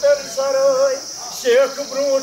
tălsaroi chega eu cu brumul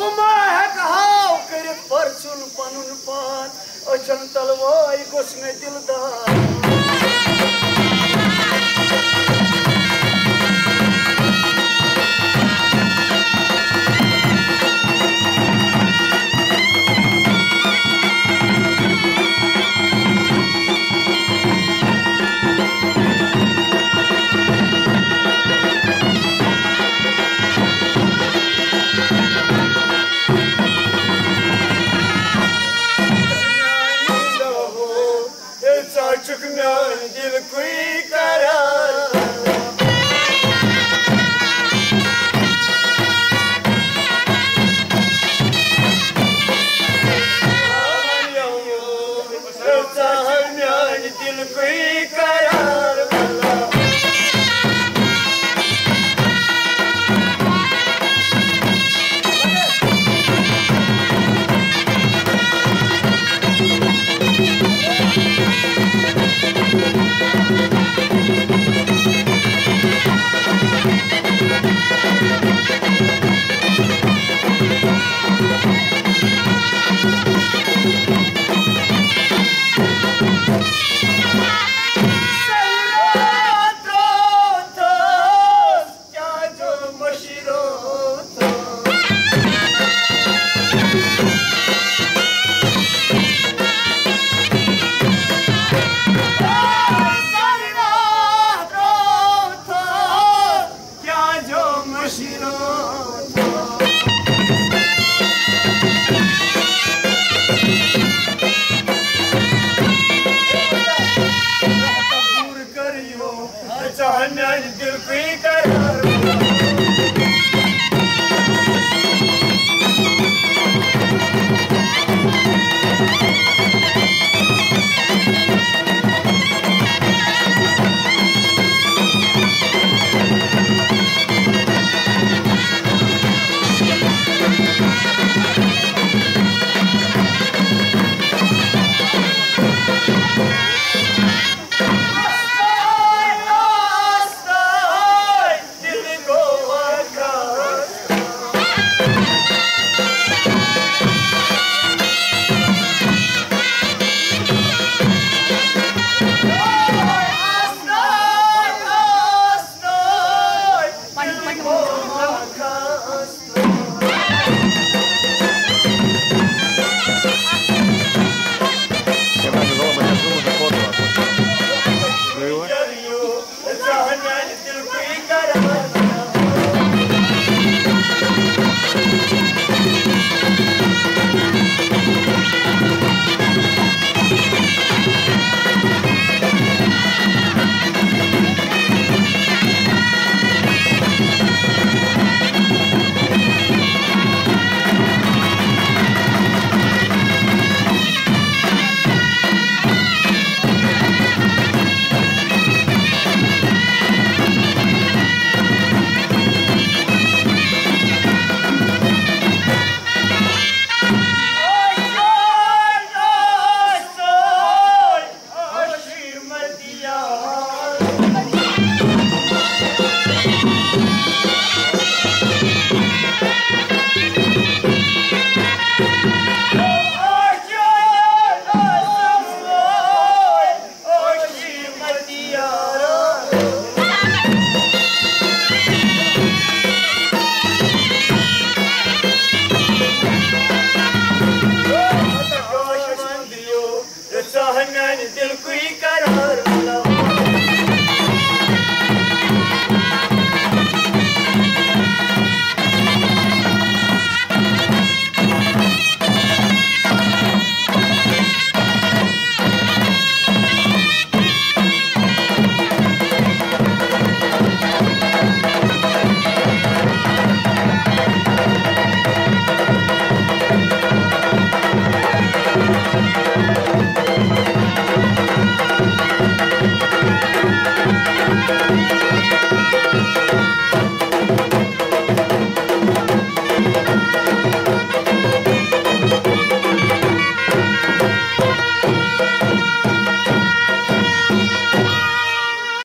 उपमा है पान और चंतल गोस में दिलदार